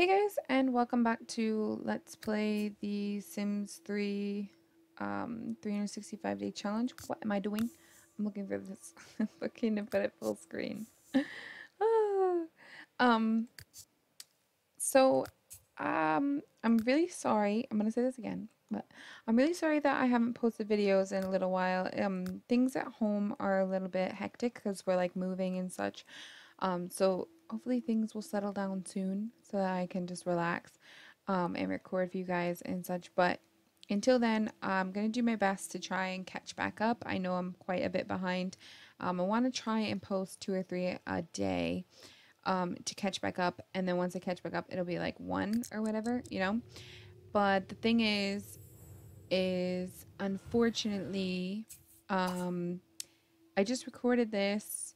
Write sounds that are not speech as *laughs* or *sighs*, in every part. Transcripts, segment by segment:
Hey guys, and welcome back to Let's Play the Sims 3 um, 365 Day Challenge. What am I doing? I'm looking for this. *laughs* looking to put it full screen. *laughs* Ah. um, so, um, I'm really sorry. I'm going to say this again. But I'm really sorry that I haven't posted videos in a little while. Um, things at home are a little bit hectic because we're like moving and such. Um, so hopefully things will settle down soon so that I can just relax um, and record for you guys and such. But until then, I'm going to do my best to try and catch back up. I know I'm quite a bit behind. Um, I want to try and post two or three a day um, to catch back up. And then once I catch back up, it'll be like one or whatever, you know. But the thing is, is unfortunately, um, I just recorded this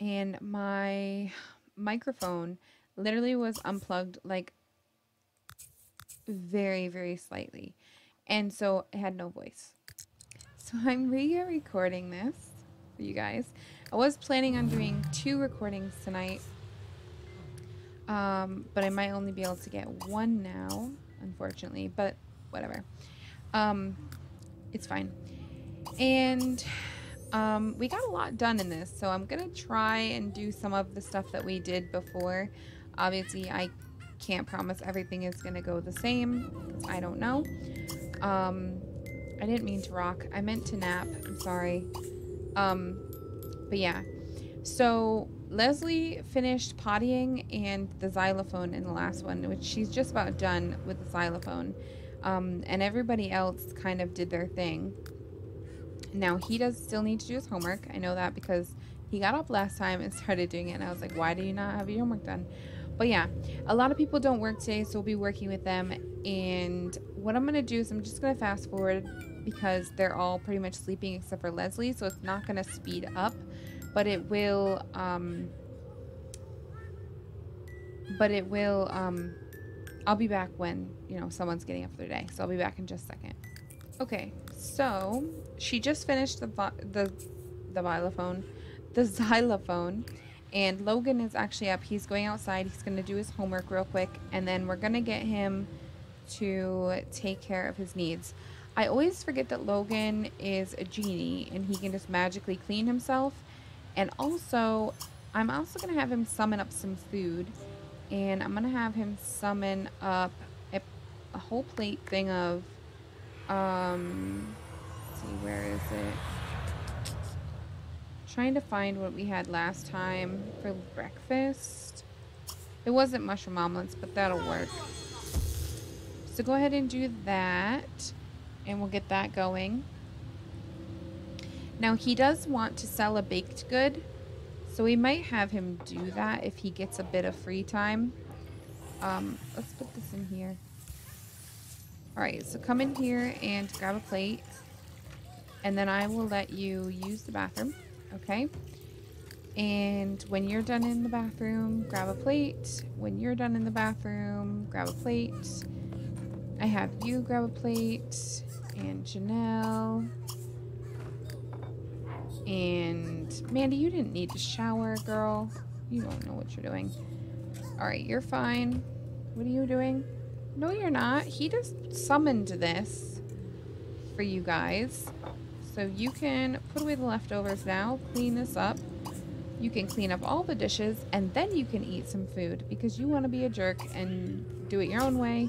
and my microphone literally was unplugged like very, very slightly. And so it had no voice. So *laughs* I'm re-recording this for you guys. I was planning on doing two recordings tonight. Um, but I might only be able to get one now, unfortunately. But whatever. Um, it's fine. And um, we got a lot done in this, so I'm going to try and do some of the stuff that we did before. Obviously, I can't promise everything is going to go the same. I don't know. Um, I didn't mean to rock. I meant to nap. I'm sorry. Um, but yeah. So Leslie finished pottying and the xylophone in the last one, which she's just about done with the xylophone. Um, and everybody else kind of did their thing. Now, he does still need to do his homework. I know that because he got up last time and *laughs* started doing it. And I was like, why do you not have your homework done? But yeah, a lot of people don't work today, so we'll be working with them. And what I'm going to do is I'm just going to fast forward because they're all pretty much sleeping except for Leslie. So it's not going to speed up, but it will, um, but it will, um, I'll be back when, you know, someone's getting up for their day. So I'll be back in just a second. Okay, so she just finished the the the xylophone, the *laughs* xylophone, and Logan is actually up. He's going outside. He's to do his homework real quick, and then we're to get him to take care of his needs. I always forget that Logan is a genie and he can just magically clean himself. And also, I'm also to have him summon up some food. And I'm to have him summon up a, a whole plate thing of um, see, where is it? Trying to find what we had last time for breakfast. It wasn't mushroom omelets, but that'll work. So go ahead and do that, and we'll get that going. Now, he does want to sell a baked good, so we might have him do that if he gets a bit of free time. Um, let's put. Alright, so come in here and grab a plate. And then I will let you use the bathroom. Okay? And when you're done in the bathroom, grab a plate. When you're done in the bathroom, grab a plate. I have you grab a plate. And Janelle. And Mandy, you didn't need to shower, girl. You don't know what you're doing. Alright, you're fine. What are you doing? No, you're not. He just summoned this for you guys. So you can put away the leftovers now, clean this up. You can clean up all the dishes, and then you can eat some food because you want to be a jerk and do it your own way,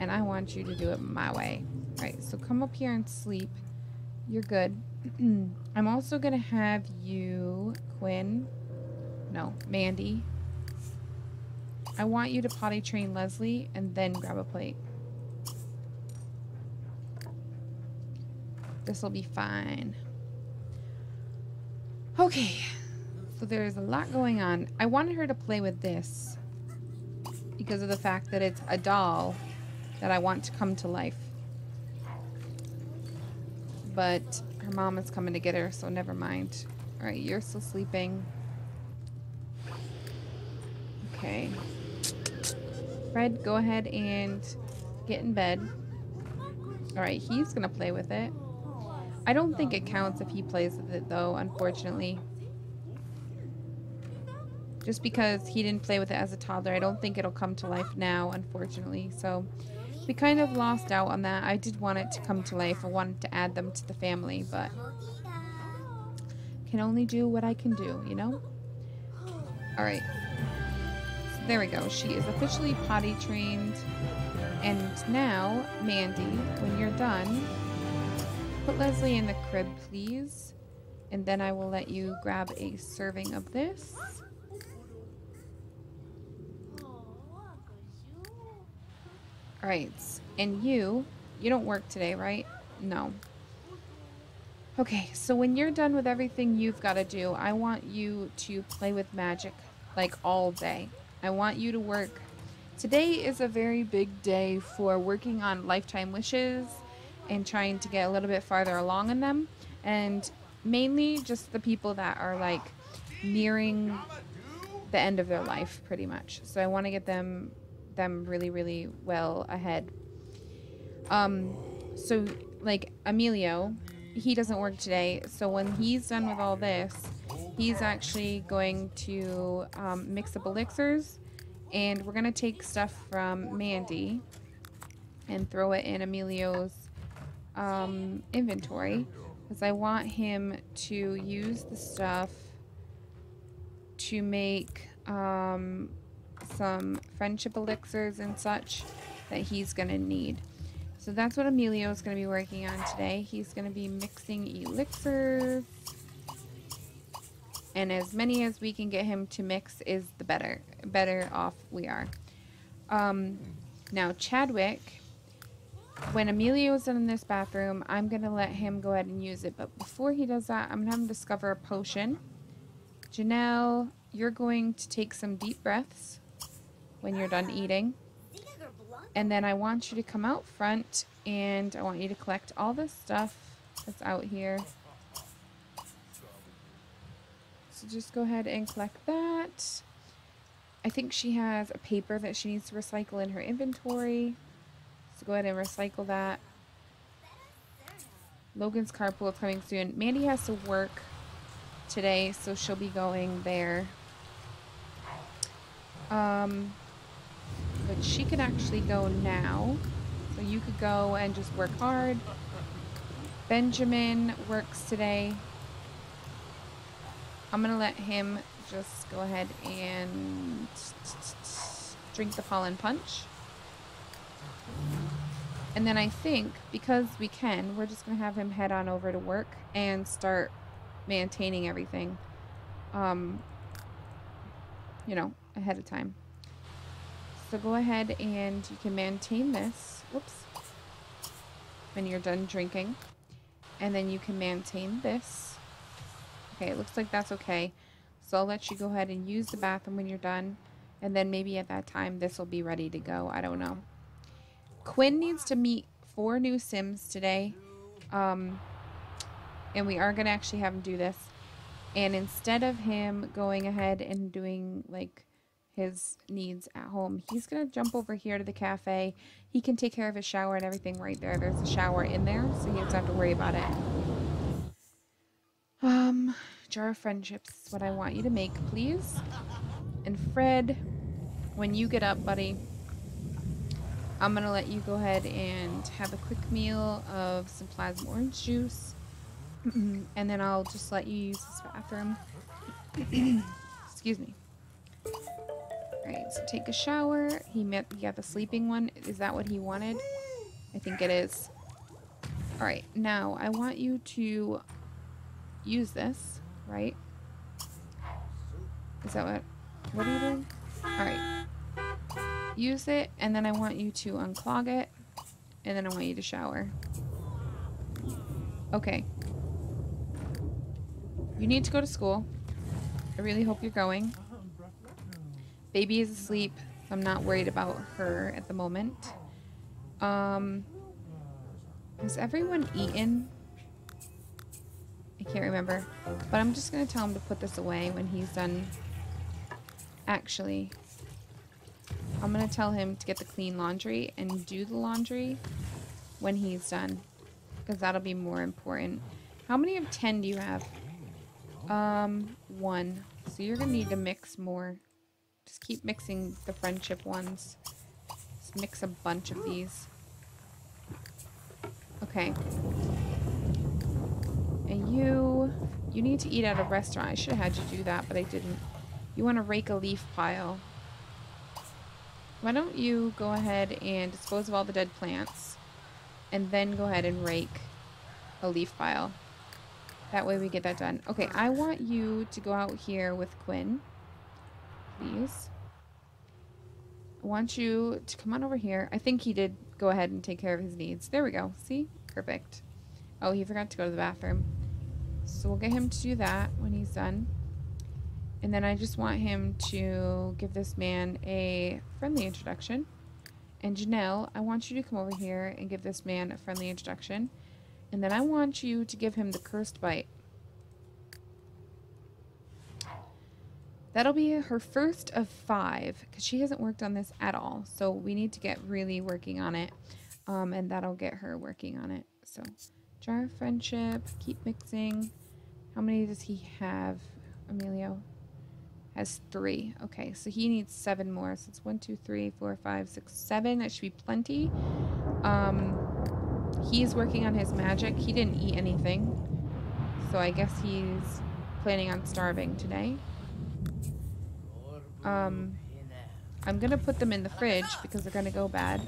and I want you to do it my way. All right, so come up here and sleep. You're good. *clears throat* I'm also going to have you, Quinn, no, Mandy, I want you to potty train Leslie and then grab a plate. This will be fine. Okay, so there's a lot going on. I wanted her to play with this because of the fact that it's a doll that I want to come to life. But her mom is coming to get her, so never mind. Alright, you're still sleeping. Okay. Fred, go ahead and get in bed. Alright, he's going to play with it. I don't think it counts if he plays with it, though, unfortunately. Just because he didn't play with it as a toddler, I don't think it'll come to life now, unfortunately. So we kind of lost out on that. I did want it to come to life. I wanted to add them to the family, but can only do what I can do, you know? Alright. So there we go. She is officially potty trained. And now, Mandy, when you're done, put Leslie in the crib, please. And then I will let you grab a serving of this. Alright, and you, you don't work today, right? No. Okay, so when you're done with everything you've got to do, I want you to play with magic, like, all day. I want you to work. Today is a very big day for working on lifetime wishes and trying to get a little bit farther along in them. And mainly just the people that are, like, nearing the end of their life, pretty much. So I want to get them them really, really well ahead. Um, so like Emilio, he doesn't work today. So when he's done with all this, he's actually going to um, mix up elixirs, and we're gonna take stuff from Mandy and throw it in Emilio's um, inventory because I want him to use the stuff to make um, some friendship elixirs and such that he's going to need. So that's what Emilio is going to be working on today. He's going to be mixing elixirs. And as many as we can get him to mix is the better. Better off we are. Um, now, Chadwick, when Emilio is in this bathroom, I'm going to let him go ahead and use it. But before he does that, I'm to have him discover a potion. Janelle, you're going to take some deep breaths when you're done eating. And then I want you to come out front and I want you to collect all this stuff that's out here. So just go ahead and collect that. I think she has a paper that she needs to recycle in her inventory. So go ahead and recycle that. Logan's carpool is coming soon. Mandy has to work today, so she'll be going there. Um, but she can actually go now. So you could go and just work hard. Benjamin works today. I'm going to let him just go ahead and drink the pollen punch. And then I think, because we can, we're just going to have him head on over to work and start maintaining everything, um, you know, ahead of time. So go ahead and you can maintain this. Whoops. When you're done drinking. And then you can maintain this. Okay, it looks like that's okay. So I'll let you go ahead and use the bathroom when you're done. And then maybe at that time this will be ready to go. I don't know. Quinn needs to meet four new Sims today. Um, and we are going to actually have him do this. And instead of him going ahead and doing like his needs at home. He's going to jump over here to the cafe. He can take care of his shower and everything right there. There's a shower in there, so he doesn't have to worry about it. Jar of friendships is what I want you to make, please. And Fred, when you get up, buddy, I'm going to let you go ahead and have a quick meal of some plasma orange juice. *clears throat* and then I'll just let you use this bathroom. *clears throat* Excuse me. Alright, so take a shower. He met he got the sleeping one. Is that what he wanted? I think it is. Alright, now I want you to use this, right? Is that what what are you doing? Alright. Use it and then I want you to unclog it and then I want you to shower. Okay. You need to go to school. I really hope you're going. Baby is asleep. So I'm not worried about her at the moment. Um, has everyone eaten? I can't remember. But I'm just going to tell him to put this away when he's done. Actually, I'm going to tell him to get the clean laundry and do the laundry when he's done. Because that'll be more important. How many of 10 do you have? Um, one. So you're gonna need to mix more. Just keep mixing the friendship ones. Just mix a bunch of these. Okay. And you, you need to eat at a restaurant. I should have had you do that, but I didn't. You want to rake a leaf pile. Why don't you go ahead and dispose of all the dead plants and then go ahead and rake a leaf pile. That way we get that done. Okay, I want you to go out here with Quinn. Please. I want you to come on over here. I think he did go ahead and take care of his needs. There we go. See? Perfect. Oh, he forgot to go to the bathroom. So we'll get him to do that when he's done. And then I just want him to give this man a friendly introduction. And Janelle, I want you to come over here and give this man a friendly introduction. And then I want you to give him the cursed bite. That'll be her first of five because she hasn't worked on this at all. So we need to get really working on it. Um, and that'll get her working on it. So jar of friendship, keep mixing. How many does he have, Emilio? Has three. Okay, so he needs seven more. So it's one, two, three, four, five, six, seven. That should be plenty. Um, he's working on his magic. He didn't eat anything. So I guess he's planning on starving today. Um, I'm going to put them in the fridge because they're going to go bad.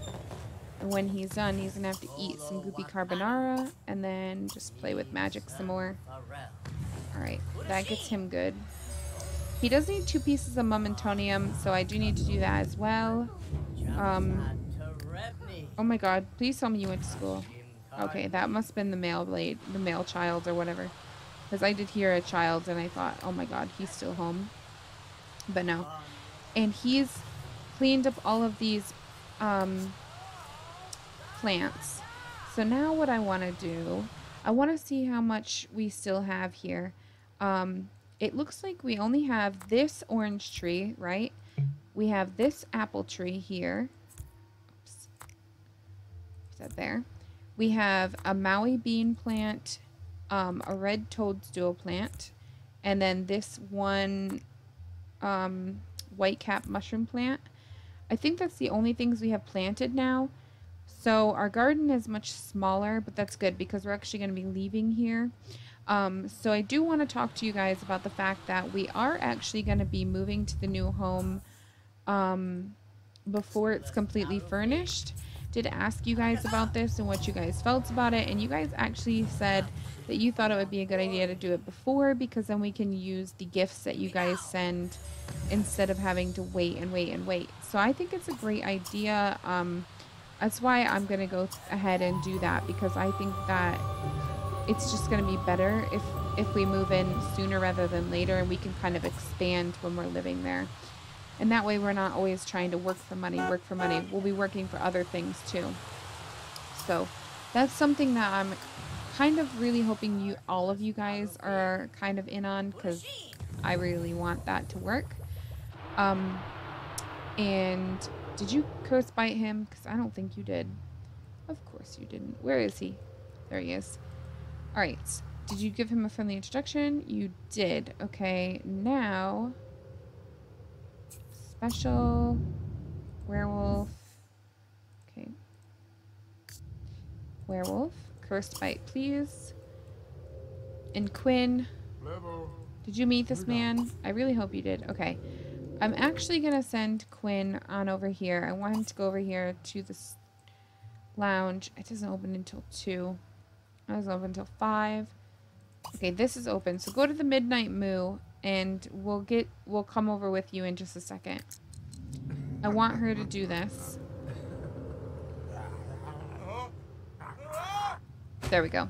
And when he's done, he's to have to eat some goopy carbonara and then just play with magic some more. Alright, that gets him good. He does need two pieces of Momentonium, so I do need to do that as well. Um, oh my god, please tell me you went to school. Okay, that must have been the male blade, the male child or whatever. Because I did hear a child and I thought, oh my god, he's still home. But no. And he's cleaned up all of these um, plants. So now what I want to do, I want to see how much we still have here. Um, it looks like we only have this orange tree, right? We have this apple tree here. Oops. Is that there? We have a Maui bean plant, um, a red toadstool plant, and then this one um, white cap mushroom plant. I think that's the only things we have planted now. So our garden is much smaller, but that's good because we're actually going to be leaving here. Um, so I do want to talk to you guys about the fact that we are actually going to be moving to the new home um, before it's completely furnished. Did ask you guys about this and what you guys felt about it, and you guys actually said that you thought it would be a good idea to do it before because then we can use the gifts that you guys send instead of having to wait and wait and wait. So I think it's a great idea. Um, that's why I'm going to go ahead and do that because I think that it's just going to be better if if we move in sooner rather than later and we can kind of expand when we're living there. And that way we're not always trying to work for money, work for money. We'll be working for other things too. So that's something that I'm kind of really hoping you all of you guys are kind of in on because I really want that to work. Um, and did you curse bite him? Because I don't think you did. Of course you didn't. Where is he? There he is. Alright. Did you give him a friendly introduction? You did. Okay, now... Special... Werewolf... Okay. Werewolf. Cursed bite, please. And Quinn... Did you meet this man? I really hope you did. Okay. I'm actually going to send Quinn on over here. I want him to go over here to this lounge. It doesn't open until 2. It was open until 5. Okay, this is open. So go to the Midnight Moo and we'll get we'll come over with you in just a second. I want her to do this. There we go.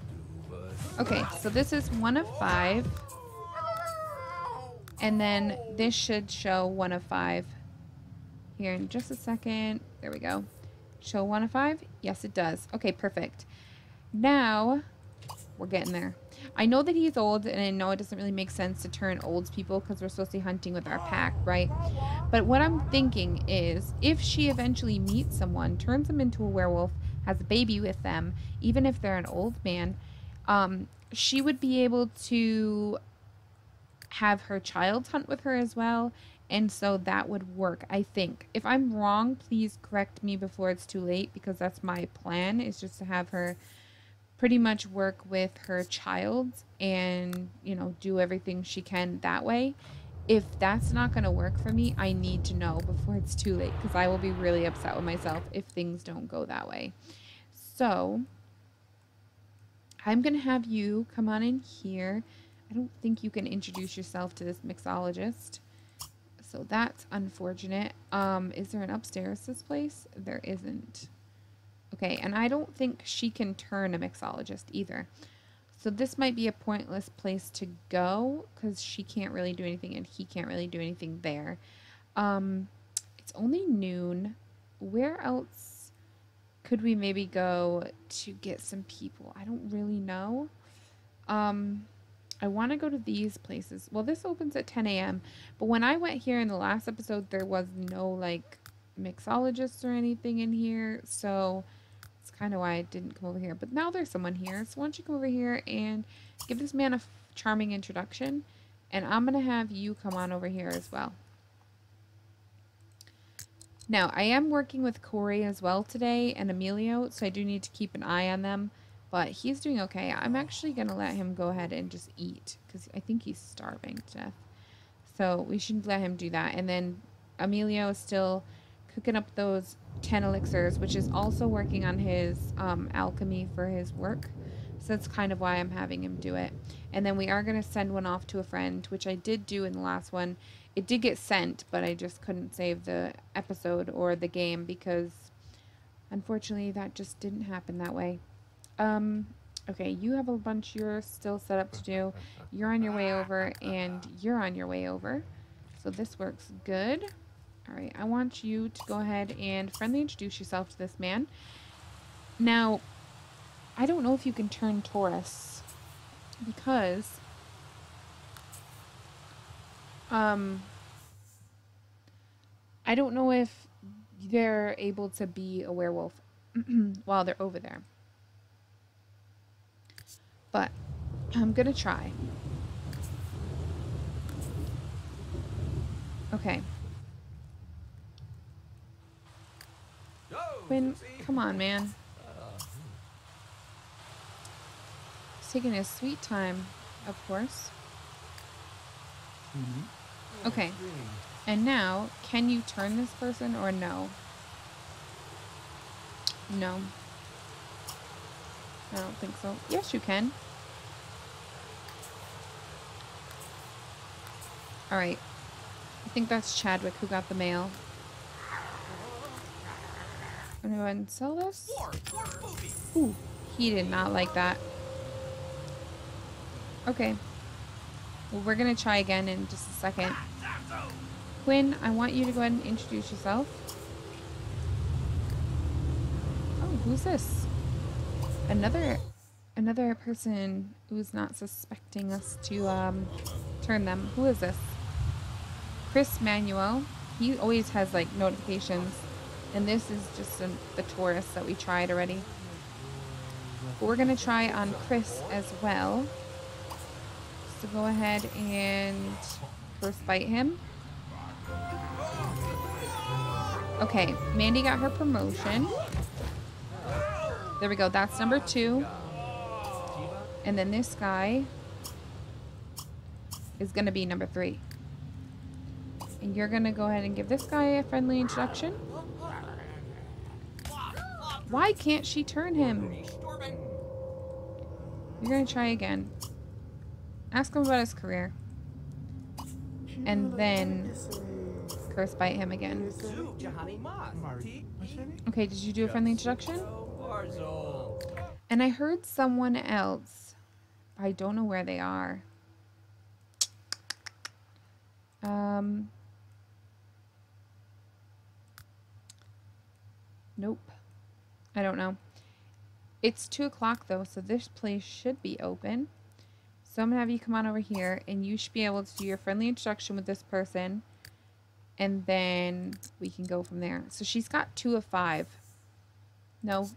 Okay, so this is one of five. And then this should show one of five. Here in just a second. There we go. Show one of five? Yes, it does. Okay, perfect. Now, we're getting there. I know that he's old, and I know it doesn't really make sense to turn old people because we're supposed to be hunting with our pack, right? But what I'm thinking is if she eventually meets someone, turns them into a werewolf, has a baby with them, even if they're an old man, um, she would be able to have her child hunt with her as well. And so that would work, I think. If I'm wrong, please correct me before it's too late because that's my plan is just to have her pretty much work with her child and, you know, do everything she can that way. If that's not going to work for me, I need to know before it's too late because I will be really upset with myself if things don't go that way. So, I'm going to have you come on in here. I don't think you can introduce yourself to this mixologist. So that's unfortunate. Um, is there an upstairs this place? There isn't. Okay, and I don't think she can turn a mixologist either. So this might be a pointless place to go because she can't really do anything and he can't really do anything there. Um, it's only noon. Where else could we maybe go to get some people? I don't really know. Um, I want to go to these places. Well, this opens at 10 a.m. But when I went here in the last episode, there was no like mixologists or anything in here. So it's kind of why I didn't come over here. But now there's someone here. So why don't you come over here and give this man a charming introduction. And I'm going to have you come on over here as well. Now, I am working with Corey as well today and Emilio, so I do need to keep an eye on them. But he's doing okay. I'm actually going to let him go ahead and just eat because I think he's starving to death. So we should let him do that. And then Emilio is still cooking up those 10 elixirs, which is also working on his um, alchemy for his work. So that's kind of why I'm having him do it. And then we are going to send one off to a friend, which I did do in the last one. It did get sent, but I just couldn't save the episode or the game because unfortunately that just didn't happen that way. Um, okay, you have a bunch you're still set up to do. You're on your way over and you're on your way over. So this works good. Alright, I want you to go ahead and friendly introduce yourself to this man. Now, I don't know if you can turn Taurus because um I don't know if they're able to be a werewolf *clears throat* while they're over there. But I'm going to try. Okay. Quinn, come on, man. He's taking his sweet time, of course. Mm-hmm. Okay. And now, can you turn this person or no? No. I don't think so. Yes, you can. Alright. I think that's Chadwick who got the mail. I'm gonna go ahead and sell this. Ooh, he did not like that. Okay. Well, we're gonna try again in just a second. Quinn, I want you to go ahead and introduce yourself. Oh, who's this? Another another person who's not suspecting us to um, turn them. Who is this? Chris Manuel. He always has like notifications and this is just a, the Taurus that we tried already. But we're going to try on Chris as well. So go ahead and first bite him. Okay, Mandy got her promotion. There we go. That's number two. And then this guy is going to be number three. And you're going to go ahead and give this guy a friendly introduction. Why can't she turn him? You're gonna try again. Ask him about his career. And then curse bite him again. Okay, did you do a friendly introduction? And I heard someone else. I don't know where they are. Um. Nope. I don't know. It's 2 o'clock though, so this place should be open. So I'm going to have you come on over here, and you should be able to do your friendly introduction with this person. And then we can go from there. So she's got 2 of 5. No.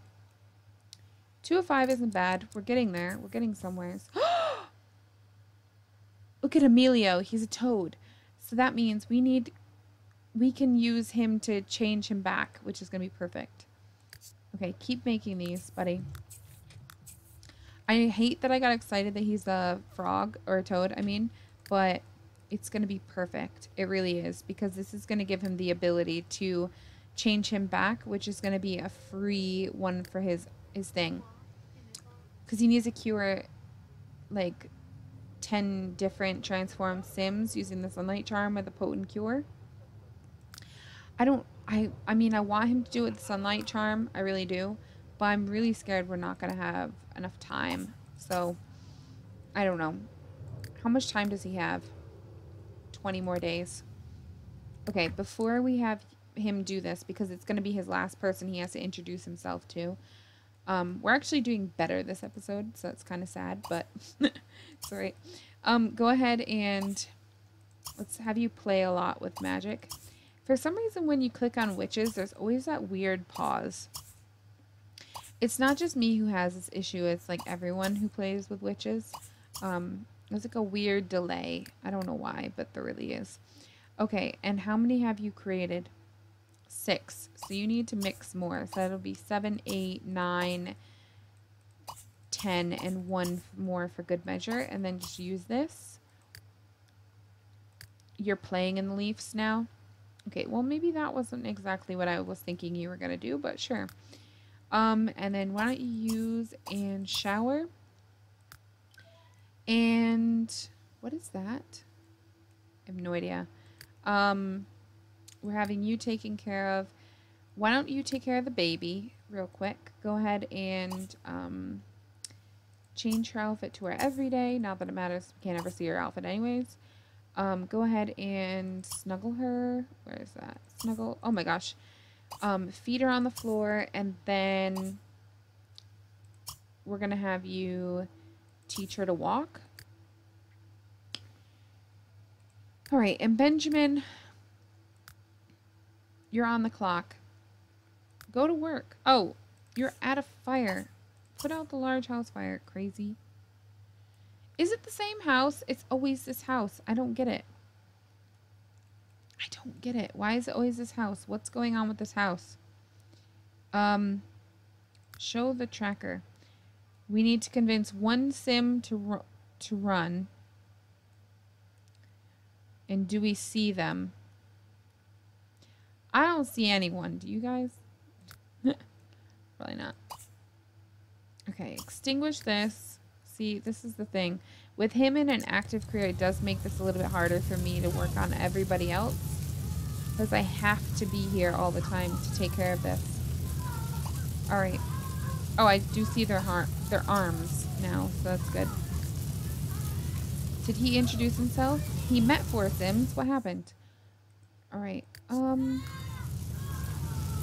2 of 5 isn't bad. We're getting there. We're getting somewhere. *gasps* Look at Emilio. He's a toad. So that means we need, we can use him to change him back, which is going to be perfect. Okay, keep making these, buddy. I hate that I got excited that he's a frog or a toad, I mean, but it's going to be perfect. It really is because this is going to give him the ability to change him back, which is going to be a free one for his his thing. Cuz he needs to cure like 10 different transform sims using the sunlight charm with a potent cure. I don't I I mean I want him to do it with the sunlight charm. I really do. But I'm really scared we're not going to have enough time. So I don't know. How much time does he have? 20 more days. Okay, before we have him do this, because it's going to be his last person he has to introduce himself to, um, we're actually doing better this episode, so that's kind of sad, but *laughs* it's alright. Um, go ahead and let's have you play a lot with magic. For some reason, when you click on witches, there's always that weird pause. It's not just me who has this issue, it's like everyone who plays with witches. Um, there's like a weird delay. I don't know why, but there really is. Okay, and how many have you created? Six. So you need to mix more. So that'll be seven, eight, nine, ten, and one more for good measure. And then just use this. You're playing in the leaves now. Okay, well maybe that wasn't exactly what I was thinking you were going to do, but sure. Um, and then why don't you use and shower? And what is that? I have no idea. Um, we're having you taken care of. Why don't you take care of the baby real quick? Go ahead and um, change her outfit to her everyday. Not that it matters. We can't ever see her outfit anyways. Um, go ahead and snuggle her. Where is that? Snuggle. Oh my gosh. Um, feed her on the floor and then we're going to have you teach her to walk. All right, and Benjamin, you're on the clock. Go to work. Oh, you're at a fire. Put out the large house fire, crazy. Is it the same house? It's always this house. I don't get it. I don't get it. Why is it always this house? What's going on with this house? Um, show the tracker. We need to convince one sim to to run. And do we see them? I don't see anyone. Do you guys? *laughs* Probably not. Okay, extinguish this. See, this is the thing. With him in an active career, it does make this a little bit harder for me to work on everybody else. Because I have to be here all the time to take care of this. Alright. Oh, I do see their, their arms now, so that's good. Did he introduce himself? He met four Sims. What happened? Alright. Um...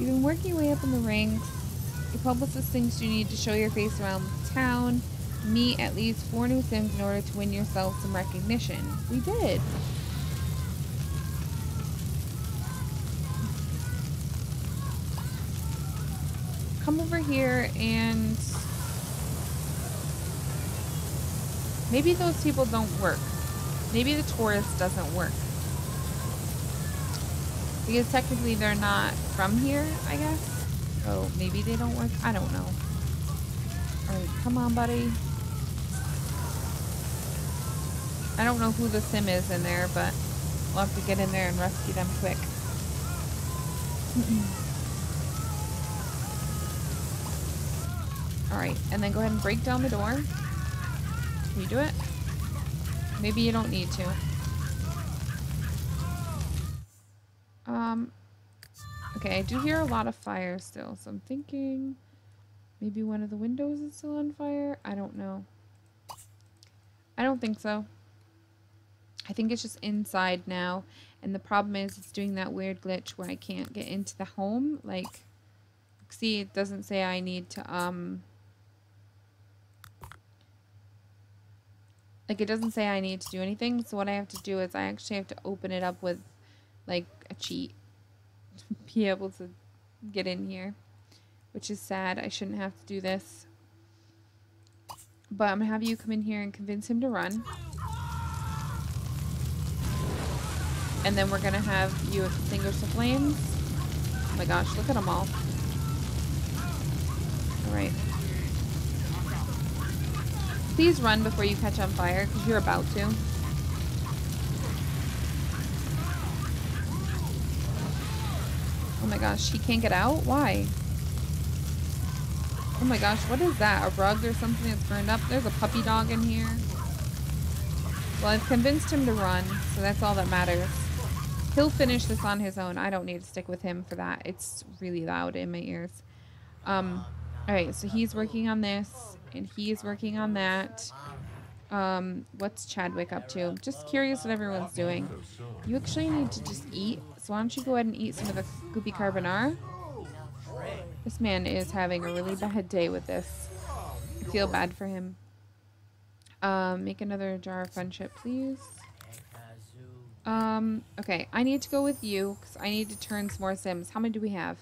You've been working your way up in the ranks. Your publicist thinks you need to show your face around town. Meet at least four new Sims in order to win yourself some recognition. We did. Come over here and... Maybe those people don't work. Maybe the tourist doesn't work. Because technically they're not from here, I guess. So maybe they don't work. I don't know. Alright, come on, buddy. I don't know who the sim is in there, but we'll have to get in there and rescue them quick. *clears throat* Alright, and then go ahead and break down the door. Can you do it? Maybe you don't need to. Um, okay, I do hear a lot of fire still, so I'm thinking maybe one of the windows is still on fire. I don't know. I don't think so. I think it's just inside now. And the problem is it's doing that weird glitch where I can't get into the home. Like, see, it doesn't say I need to, um... Like, it doesn't say I need to do anything. So what I have to do is I actually have to open it up with, like, a cheat. Be able to get in here. Which is sad. I shouldn't have to do this. But I'm going to have you come in here and convince him to run. And then we're going to have you extinguish the flames. Oh my gosh, look at them all. Alright. Please run before you catch on fire, because you're about to. My gosh, he can't get out? Why? Oh my gosh, what is that? A rug or something that's burned up? There's a puppy dog in here. Well, I've convinced him to run, so that's all that matters. He'll finish this on his own. I don't need to stick with him for that. It's really loud in my ears. Um, alright, so he's working on this, and he's working on that. Um, what's Chadwick up to? Just curious what everyone's doing. You actually need to just eat, why don't you go ahead and eat some of the goopy carbonara? This man is having a really bad day with this. I feel bad for him. Um, make another jar of friendship, please. Um, okay, I need to go with you because I need to turn some more Sims. How many do we have?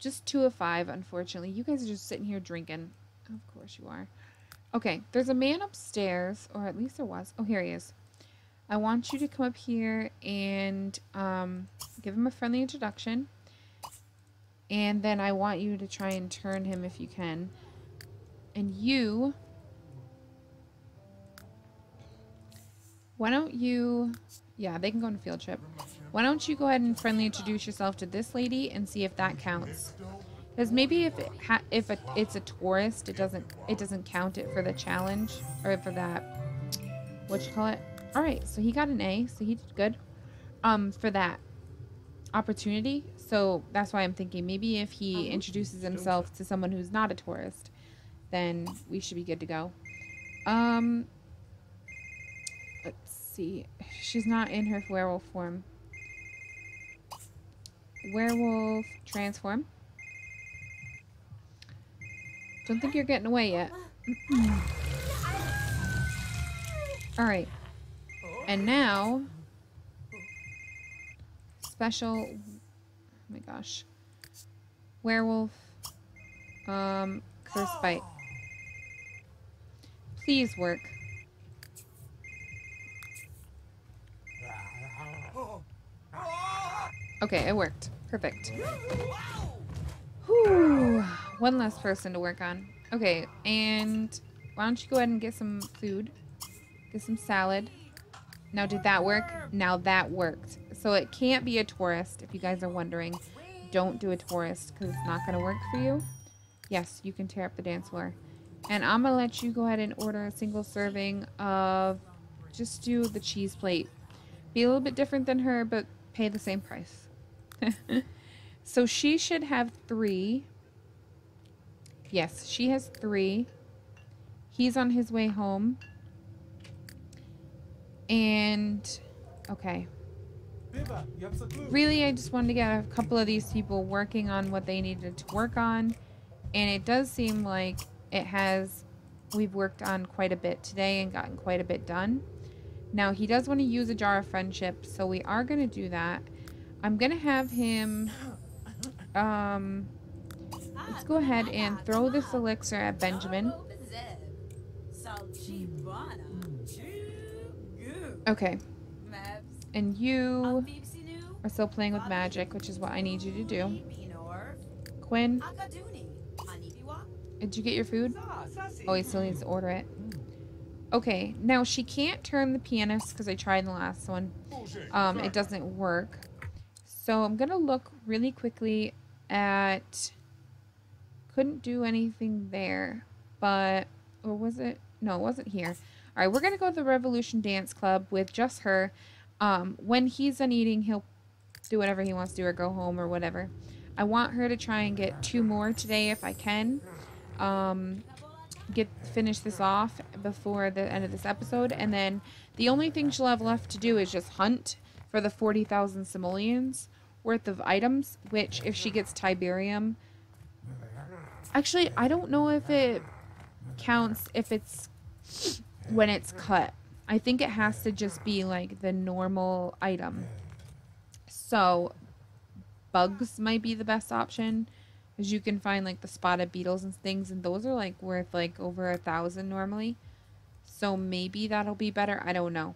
Just two of five, unfortunately. You guys are just sitting here drinking. Of course you are. Okay, there's a man upstairs, or at least there was. Oh, here he is. I want you to come up here and um, give him a friendly introduction. And then I want you to try and turn him if you can. And you... Why don't you... Yeah, they can go on a field trip. Why don't you go ahead and friendly introduce yourself to this lady and see if that counts. Because maybe if it if a, it's a tourist, it doesn't it doesn't count it for the challenge or for that. What you call it? All right, so he got an A, so he did good. Um, for that opportunity. So that's why I'm thinking maybe if he introduces himself to someone who's not a tourist, then we should be good to go. Um, let's see. She's not in her werewolf form. Werewolf transform. Don't think you're getting away yet. *clears throat* Alright. And now... Special... Oh my gosh. Werewolf. Um, Curse Bite. Please work. Okay, it worked. Perfect. Whew. One less person to work on. Okay, and why don't you go ahead and get some food? Get some salad. Now, did that work? Now that worked. So it can't be a tourist, if you guys are wondering. Don't do a tourist, because it's not going to work for you. Yes, you can tear up the dance floor. And I'm going to let you go ahead and order a single serving of... Just do the cheese plate. Be a little bit different than her, but pay the same price. *laughs* so she should have three. Yes, she has three. He's on his way home. And, okay. Really, I just wanted to get a couple of these people working on what they needed to work on. And it does seem like it has, we've worked on quite a bit today and gotten quite a bit done. Now, he does want to use a jar of friendship, so we are going to do that. I'm going to have him, um, let's go ahead and throw this elixir at Benjamin. Okay. And you are still playing with magic, which is what I need you to do. Quinn, did you get your food? Oh, he still needs to order it. Okay, now she can't turn the pianist because I tried the last one. Um, it doesn't work. So I'm going to look really quickly at... Couldn't do anything there, but... Or was it? No, it wasn't here. All right, we're going to go to the Revolution Dance Club with just her. Um, when he's done eating, he'll do whatever he wants to do or go home or whatever. I want her to try and get two more today if I can. Um, get finish this off before the end of this episode. And then the only thing she'll have left to do is just hunt for the 40,000 simoleons worth of items, which if she gets Tiberium... Actually, I don't know if it counts if it's when it's cut. I think it has to just be like the normal item. So bugs might be the best option. Because you can find like the spotted beetles and things and those are like worth like over a thousand normally. So maybe that'll be better. I don't know.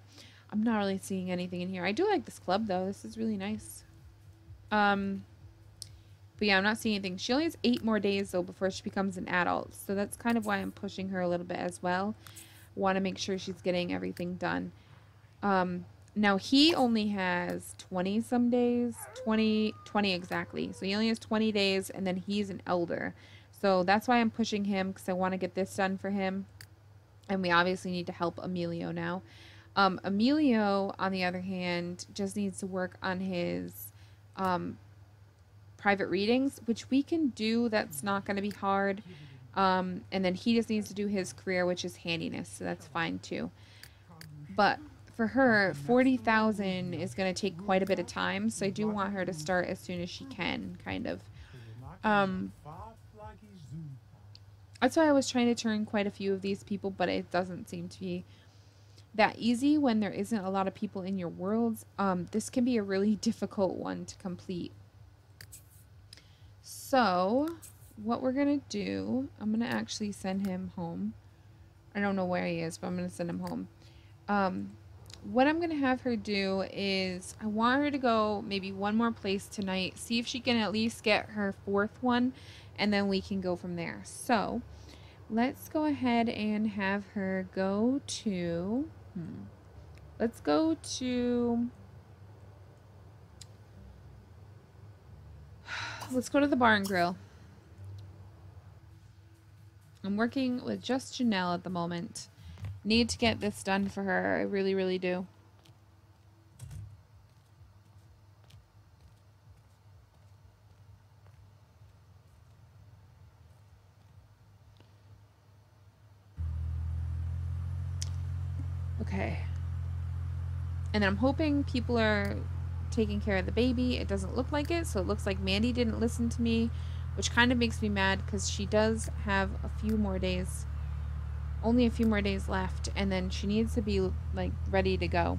I'm not really seeing anything in here. I do like this club though. This is really nice. Um, but yeah, I'm not seeing anything. She only has eight more days though before she becomes an adult. So that's kind of why I'm pushing her a little bit as well. Want to make sure she's getting everything done. Um, now he only has 20 some days, 20, 20 exactly. So he only has 20 days and then he's an elder. So that's why I'm pushing him because I want to get this done for him. And we obviously need to help Emilio now. Um, Emilio, on the other hand, just needs to work on his um, private readings, which we can do. That's not going to be hard. Um, and then he just needs to do his career, which is handiness. So that's fine too. But for her, 40,000 is going to take quite a bit of time. So I do want her to start as soon as she can, kind of. Um, that's why I was trying to turn quite a few of these people, but it doesn't seem to be that easy when there isn't a lot of people in your worlds. Um, this can be a really difficult one to complete. So, what we're going to do, I'm going to actually send him home. I don't know where he is, but I'm going to send him home. Um, what I'm going to have her do is I want her to go maybe one more place tonight, see if she can at least get her fourth one, and then we can go from there. So, let's go ahead and have her go to Hmm. Let's go to... *sighs* Let's go to the barn grill. I'm working with just Janelle at the moment. Need to get this done for her. I really, really do. Okay. And then I'm hoping people are taking care of the baby. It doesn't look like it, so it looks like Mandy didn't listen to me, which kind of makes me mad because she does have a few more days, only a few more days left, and then she needs to be like ready to go.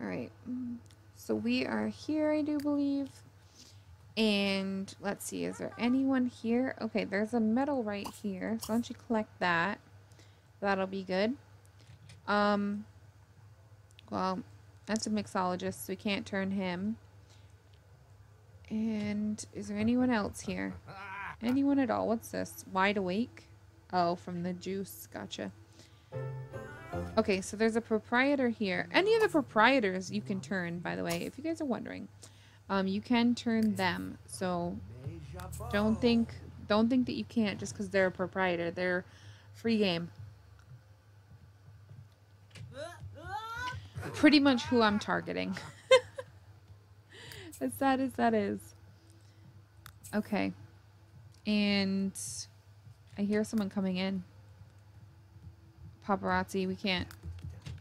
All right, so we are here, I do believe. And let's see, is there anyone here? Okay, there's a metal right here. So why don't you collect that? That'll be good. Um, well, that's a mixologist, so we can't turn him. And is there anyone else here? Anyone at all? What's this? Wide awake? Oh, from the juice. Gotcha. Okay, so there's a proprietor here. Any of the proprietors you can turn, by the way, if you guys are wondering um, you can turn them. So don't think don't think that you can't just because they're a proprietor. They're free game. Pretty much who I'm targeting. *laughs* as sad as that is. Okay. And I hear someone coming in. Paparazzi, we can't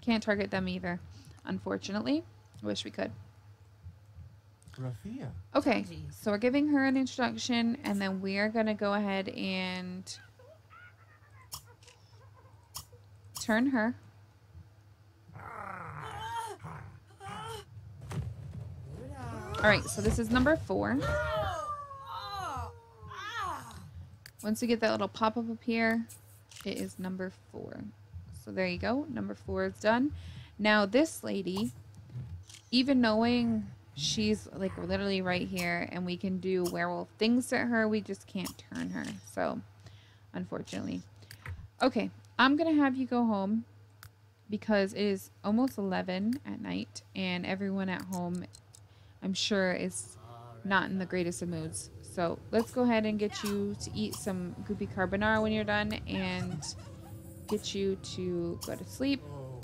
can't target them either. Unfortunately. I wish we could. Okay, so we're giving her an introduction, and then we are going to go ahead and turn her. All right, so this is number four. Once we get that little pop-up up here, it is number four. So there you go. Number four is done. Now this lady, even knowing she's like literally right here and we can do werewolf things to her we just can't turn her so unfortunately okay i'm gonna have you go home because it is almost 11 at night and everyone at home i'm sure is not in the greatest of moods so let's go ahead and get you to eat some goopy carbonara when you're done and get you to go to sleep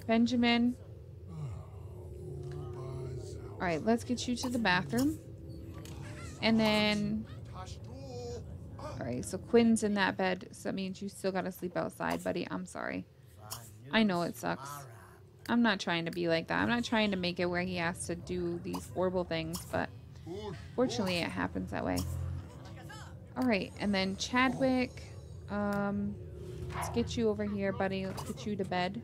benjamin Alright, let's get you to the bathroom. And then... Alright, so Quinn's in that bed, so that means you still gotta sleep outside, buddy. I'm sorry. I know it sucks. I'm not trying to be like that. I'm not trying to make it where he has to do these horrible things, but fortunately it happens that way. Alright, and then Chadwick, um, let's get you over here, buddy. Let's get you to bed.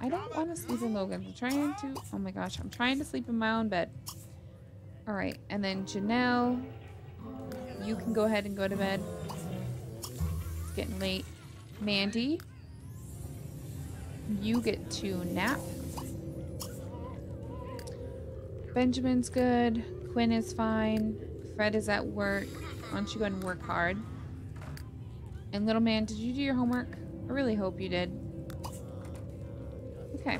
I don't want to sleep in Logan's. I'm trying to... Oh my gosh. I'm trying to sleep in my own bed. Alright. And then Janelle. you can go ahead and go to bed. It's getting late. Mandy, you get to nap. Benjamin's good. Quinn is fine. Fred is at work. Why don't you go and work hard? And little man, did you do your homework? I really hope you did. Okay.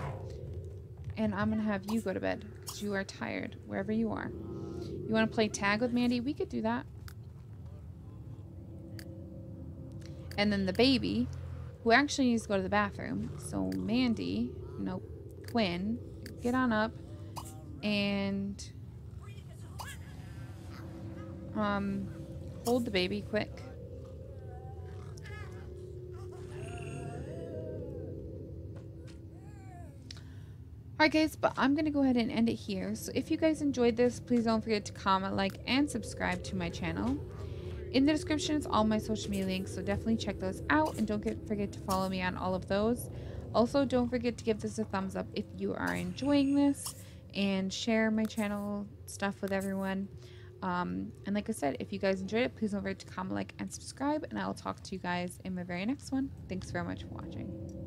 And I'm going to have you go to bed because you are tired wherever you are. You want to play tag with Mandy? We could do that. And then the baby, who actually needs to go to the bathroom. So Mandy, nope, Quinn, get on up and um, hold the baby quick. Alright guys, but I'm going to go ahead and end it here. So if you guys enjoyed this, please don't forget to comment, like, and subscribe to my channel. In the description is all my social media links, so definitely check those out. And don't get, forget to follow me on all of those. Also, don't forget to give this a thumbs up if you are enjoying this. And share my channel stuff with everyone. Um, and like I said, if you guys enjoyed it, please don't forget to comment, like, and subscribe. And I'll talk to you guys in my very next one. Thanks very much for watching.